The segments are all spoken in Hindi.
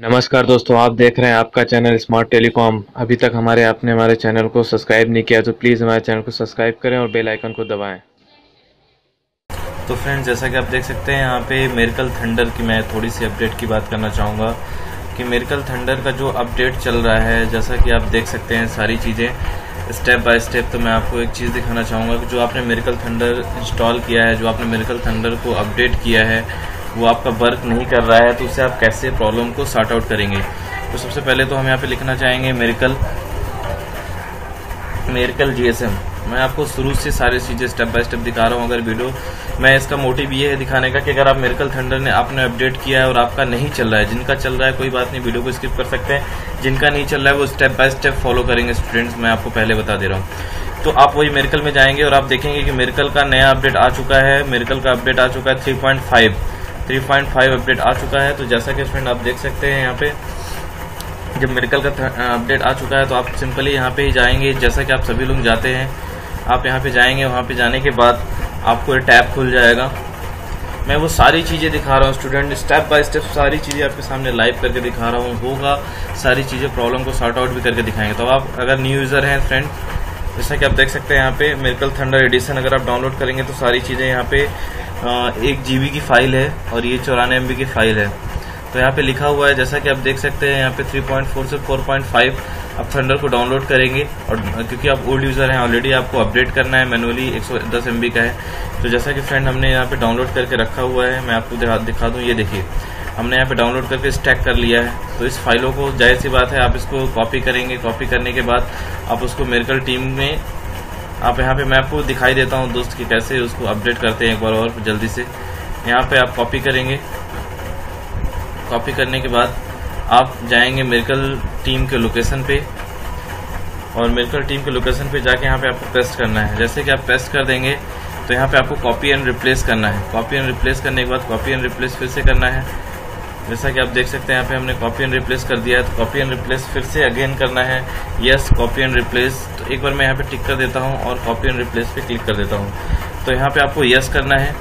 नमस्कार दोस्तों, आप देख रहे हैं आपका चैनल स्मार्ट टेलीकॉम अभी तक हमारे, आपने हमारे चैनल को सब्सक्राइब नहीं किया तो प्लीज़ हमारे चैनल को सब्सक्राइब करें और बेल आइकन को दबाएँ। तो फ्रेंड्स, जैसा कि आप देख सकते हैं, यहाँ पे मेरिकल थंडर की मैं थोड़ी सी अपडेट की बात करना चाहूँगा कि मेरिकल थंडर का जो अपडेट चल रहा है, जैसा कि आप देख सकते हैं सारी चीज़ें स्टेप बाय स्टेप तो मैं आपको एक चीज़ दिखाना चाहूँगा कि जो आपने मेरिकल थंडर इंस्टॉल किया है, जो आपने मेरिकल थंडर को अपडेट किया है वो आपका वर्क नहीं कर रहा है तो उससे आप कैसे प्रॉब्लम को सॉर्ट आउट करेंगे? तो सबसे पहले तो हम यहाँ पे लिखना चाहेंगे मेरिकल मेरिकल जीएसएम मैं आपको शुरू से सारी चीज़ें स्टेप बाय स्टेप दिखा रहा हूँ, अगर वीडियो मैं इसका मोटिव ये है दिखाने का कि अगर आप मेरिकल थंडर ने आपने अपडेट किया है और आपका नहीं चल रहा है, जिनका चल रहा है, कोई बात नहीं वीडियो को स्किप कर सकते हैं। जिनका नहीं चल रहा है, वो स्टेप बाय स्टेप फॉलो करेंगे स्टूडेंट्स मैं आपको पहले बता दे रहा हूँ। तो आप वही मेरिकल में जाएँगे और आप देखेंगे कि मेरिकल का नया अपडेट आ चुका है मेरिकल का अपडेट आ चुका है थ्री पॉइंट फाइव 3.5 अपडेट आ चुका है तो जैसा कि फ्रेंड आप देख सकते हैं यहाँ पे, जब मेडिकल का अपडेट आ चुका है तो आप सिंपली यहाँ पे ही जाएँगे, जैसा कि आप सभी लोग जाते हैं। आप यहाँ पे जाएँगे, वहाँ पे जाने के बाद आपको ये टैब खुल जाएगा। मैं वो सारी चीज़ें दिखा रहा हूँ स्टूडेंट स्टेप बाय स्टेप सारी चीज़ें आपके सामने लाइव करके दिखा रहा हूँ, होगा, सारी चीज़ें प्रॉब्लम को सॉर्ट आउट भी करके दिखाएँगे। तो आप अगर न्यू यूज़र हैं फ्रेंड जैसा कि आप देख सकते हैं यहाँ पे मेरिकल थंडर एडिशन अगर आप डाउनलोड करेंगे तो सारी चीज़ें यहाँ पे एक जीबी की फ़ाइल है और ये चौरानवे एम की फ़ाइल है। तो यहाँ पे लिखा हुआ है जैसा कि आप देख सकते हैं यहाँ पे 3.4 से 4.5 आप थंडर को डाउनलोड करेंगे और क्योंकि आप ओल्ड यूज़र हैं ऑलरेडी आपको अपडेट करना है मैनुअली 110 एम का है। तो जैसा कि फ्रेंड हमने यहाँ पे डाउनलोड करके रखा हुआ है मैं आपको दिखा, दिखा दूँ ये देखिए। हमने यहाँ पे डाउनलोड करके स्टैक कर लिया है। तो इस फाइलों को ज़ाहिर सी बात है आप इसको कॉपी करेंगे। कॉपी करने के बाद आप उसको मेरिकल टीम में आप यहाँ पे मैं आपको दिखाई देता हूँ, दोस्त, कि कैसे उसको अपडेट करते हैं एक बार और जल्दी से। यहाँ पे आप कॉपी करेंगे। कॉपी करने के बाद आप जाएँगे मेरिकल टीम के लोकेशन पे। और मेरिकल टीम के लोकेशन पे जाके यहाँ पे आपको पेस्ट करना है। जैसे कि आप पेस्ट कर देंगे तो यहाँ पे आपको कॉपी एंड रिप्लेस करना है। कॉपी एंड रिप्लेस करने के बाद कॉपी एंड रिप्लेस फिर से करना है। जैसा कि आप देख सकते हैं, यहाँ पे हमने कॉपी एंड रिप्लेस कर दिया है तो कॉपी एंड रिप्लेस फिर से अगेन करना है। यस कॉपी एंड रिप्लेस तो एक बार मैं यहाँ पे टिक कर देता हूँ और कॉपी एंड रिप्लेस पे क्लिक कर देता हूँ। तो यहाँ पे आपको यस करना है।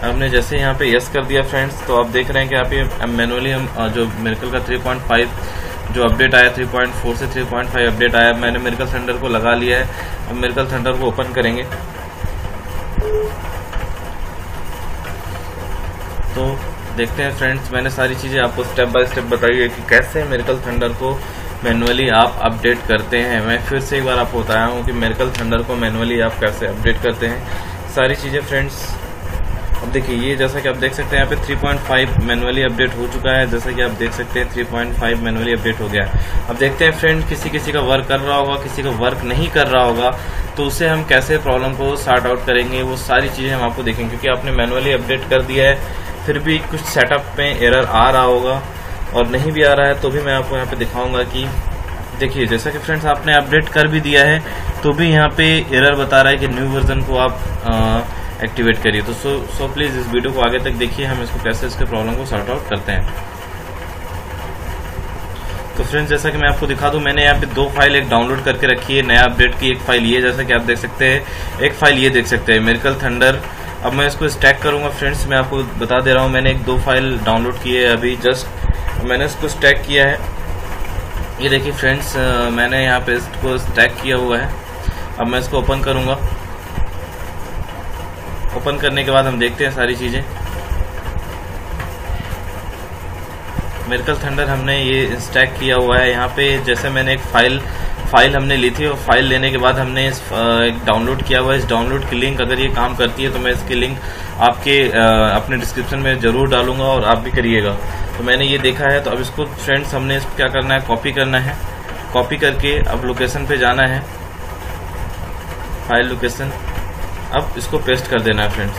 हमने जैसे यहाँ पे यस कर दिया फ्रेंड्स तो आप देख रहे हैं कि आप मैनुअली हम जो मेरिकल का 3.5 जो अपडेट आया 3.4 से 3.5 अपडेट आया मैंने मेरिकल थंडर को लगा लिया है। अब मेरिकल थंडर को ओपन करेंगे। तो देखते हैं फ्रेंड्स मैंने सारी चीज़ें आपको स्टेप बाय स्टेप बताई है कि कैसे मेरिकल थंडर को मैनुअली आप अपडेट करते हैं। मैं फिर से एक बार आपको बताया हूँ कि मेरिकल थंडर को मैनुअली आप कैसे अपडेट करते हैं। सारी चीज़ें फ्रेंड्स अब देखिए, ये जैसा कि आप देख सकते हैं, यहाँ पे 3.5 मैनुअली अपडेट हो चुका है। जैसा कि आप देख सकते हैं 3.5 मैनुअली अपडेट हो गया अब देखते हैं फ्रेंड किसी किसी का वर्क कर रहा होगा, किसी का वर्क नहीं कर रहा होगा तो उसे हम कैसे प्रॉब्लम को सार्ट आउट करेंगे, वो सारी चीज़ें हम आपको देखेंगे, क्योंकि आपने मैनुअली अपडेट कर दिया है। फिर भी कुछ सेटअप में एरर आ रहा होगा और नहीं भी आ रहा है तो भी मैं आपको यहाँ पे दिखाऊँगा कि देखिए, जैसा कि फ्रेंड्स आपने अपडेट कर भी दिया है तो भी यहाँ पे एरर बता रहा है कि न्यू वर्जन को आप एक्टिवेट करिए। तो सो सो प्लीज़ इस वीडियो को आगे तक देखिए, हम इसको कैसे इसके प्रॉब्लम को सॉर्ट आउट करते हैं। तो फ्रेंड्स जैसा कि मैं आपको दिखा दूँ, मैंने यहाँ पे दो फ़ाइल एक डाउनलोड करके रखी है, नया अपडेट की एक फ़ाइल ये जैसा कि आप देख सकते हैं, एक फ़ाइल ये देख सकते हैं मेरिकल थंडर अब मैं इसको स्टैक करूँगा फ्रेंड्स मैं आपको बता दे रहा हूँ, मैंने एक दो फ़ाइल डाउनलोड की है अभी जस्ट मैंने इसको स्टैक किया है। ये देखिए फ्रेंड्स मैंने यहाँ पे इसको स्टैक किया हुआ है। अब मैं इसको ओपन करूँगा। ओपन करने के बाद हम देखते हैं सारी चीज़ें। मेरिकल थंडर हमने ये स्टैक किया हुआ है। यहाँ पे जैसे मैंने एक फ़ाइल फ़ाइल हमने ली थी और फ़ाइल लेने के बाद हमने इस डाउनलोड किया हुआ इस डाउनलोड की लिंक अगर ये काम करती है तो मैं इसकी लिंक आपके अपने डिस्क्रिप्शन में ज़रूर डालूँगा और आप भी करिएगा। तो मैंने ये देखा है तो अब इसको फ्रेंड्स हमने इसको क्या करना है, कॉपी करना है। कॉपी करके अब लोकेशन पे जाना है। File location. अब इसको पेस्ट कर देना है, फ्रेंड्स।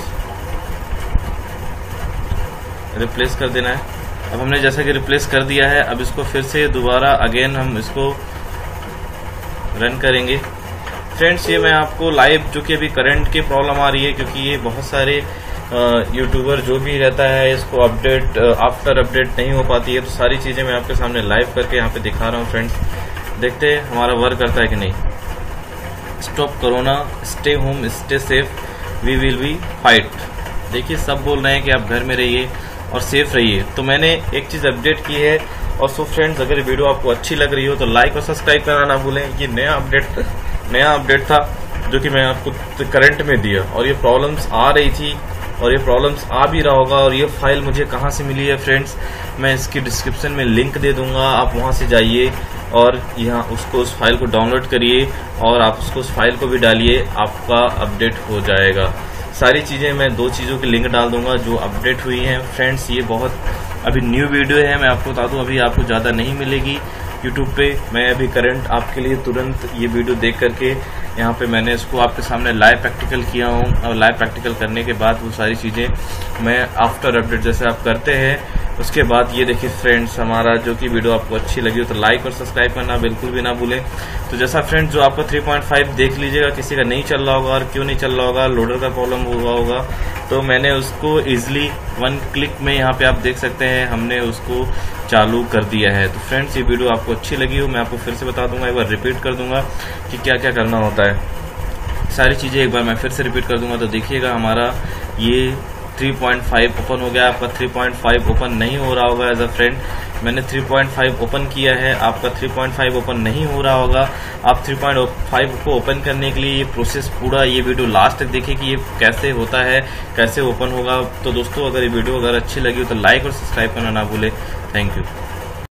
रिप्लेस कर देना है। अब हमने जैसा कि रिप्लेस कर दिया है, अब इसको फिर से दोबारा अगेन हम इसको रन करेंगे। फ्रेंड्स ये मैं आपको लाइव जो कि अभी करंट की प्रॉब्लम आ रही है, क्योंकि ये बहुत सारे यूट्यूबर जो भी रहता है, इसको अपडेट आफ्टर अपडेट नहीं हो पाती है तो सारी चीज़ें मैं आपके सामने लाइव करके यहाँ पे दिखा रहा हूँ फ्रेंड्स देखते हैं हमारा वर्क करता है कि नहीं। Stop corona stay home stay safe we will be fight देखिए, सब बोल रहे हैं कि आप घर में रहिए और सेफ़ रहिए। तो मैंने एक चीज़ अपडेट की है और सो फ्रेंड्स अगर वीडियो आपको अच्छी लग रही हो तो लाइक और सब्सक्राइब करना ना भूलें। ये नया अपडेट नया अपडेट था, जो कि मैं आपको करंट में दिया। और ये प्रॉब्लम्स आ रही थी, और ये प्रॉब्लम्स आ भी रहा होगा, और ये फ़ाइल मुझे कहाँ से मिली है फ्रेंड्स मैं इसकी डिस्क्रिप्शन में लिंक दे दूँगा, आप वहाँ से जाइए, और यहाँ उसको उस फ़ाइल को डाउनलोड करिए, और आप उसको उस फ़ाइल को भी डालिए, आपका अपडेट हो जाएगा। सारी चीज़ें, मैं दो चीज़ों की लिंक डाल दूँगा, जो अपडेट हुई हैं। फ्रेंड्स ये बहुत अभी न्यू वीडियो है, मैं आपको बता दूँ, अभी आपको ज़्यादा नहीं मिलेगी यूट्यूब पे। मैं अभी करंट आपके लिए तुरंत ये वीडियो देख करके यहाँ पे मैंने इसको आपके सामने लाइव प्रैक्टिकल किया हूँ और लाइव प्रैक्टिकल करने के बाद वो सारी चीज़ें मैं आफ्टर अपडेट जैसे आप करते हैं, उसके बाद ये देखिए फ्रेंड्स हमारा जो कि वीडियो आपको अच्छी लगी हो तो लाइक और सब्सक्राइब करना बिल्कुल भी ना भूलें। तो जैसा फ्रेंड्स जो आपका 3.5 देख लीजिएगा, किसी का नहीं चल रहा होगा और क्यों नहीं चल रहा होगा लोडर का प्रॉब्लम हुआ होगा तो मैंने उसको इजिली वन क्लिक में यहाँ पे आप देख सकते हैं, हमने उसको चालू कर दिया है। तो फ्रेंड्स ये वीडियो आपको अच्छी लगी हो, मैं आपको फिर से बता दूँगा, एक बार रिपीट कर दूँगा कि क्या क्या करना होता है। सारी चीज़ें एक बार मैं फिर से रिपीट कर दूँगा तो देखिएगा हमारा ये 3.5 ओपन हो गया। आपका 3.5 ओपन नहीं हो रहा होगा एज अ फ्रेंड मैंने 3.5 ओपन किया है। आपका 3.5 ओपन नहीं हो रहा होगा। आप 3.5 को ओपन करने के लिए ये प्रोसेस पूरा, ये वीडियो लास्ट तक देखें कि ये कैसे होता है, कैसे ओपन होगा। तो दोस्तों, अगर ये वीडियो अगर अच्छी लगी हो तो लाइक और सब्सक्राइब करना ना भूले। Thank you